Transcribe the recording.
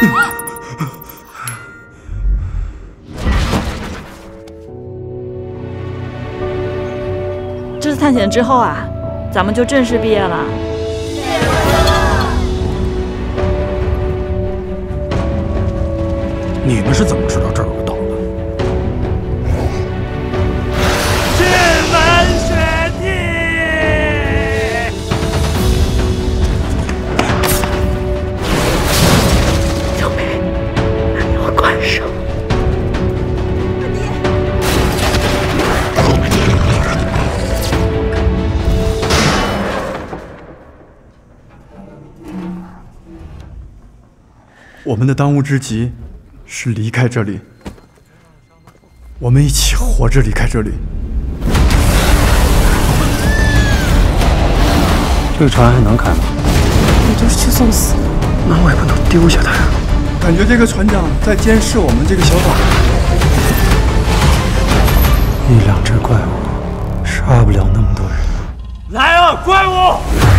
这次探险之后啊，咱们就正式毕业了。你们是怎么知道这儿我们的当务之急是离开这里，我们一起活着离开这里。这个船还能开吗？你就是去送死，那我也不能丢下他呀。感觉这个船长在监视我们这个小岛。一两只怪物杀不了那么多人。来啊，怪物！